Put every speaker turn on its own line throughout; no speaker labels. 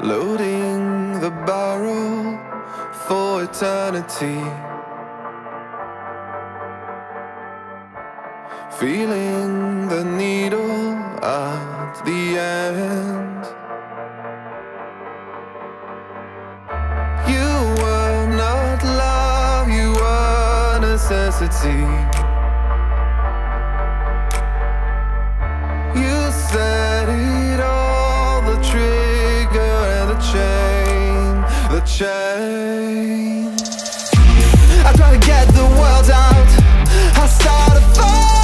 Loading the barrel for eternity. Feeling the needle at the end. You were not love, you were necessity. out. I start a fire.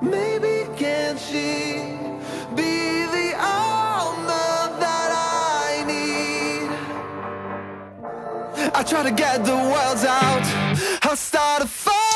Maybe can she be the armor that I need? I try to get the words out. I start a fight.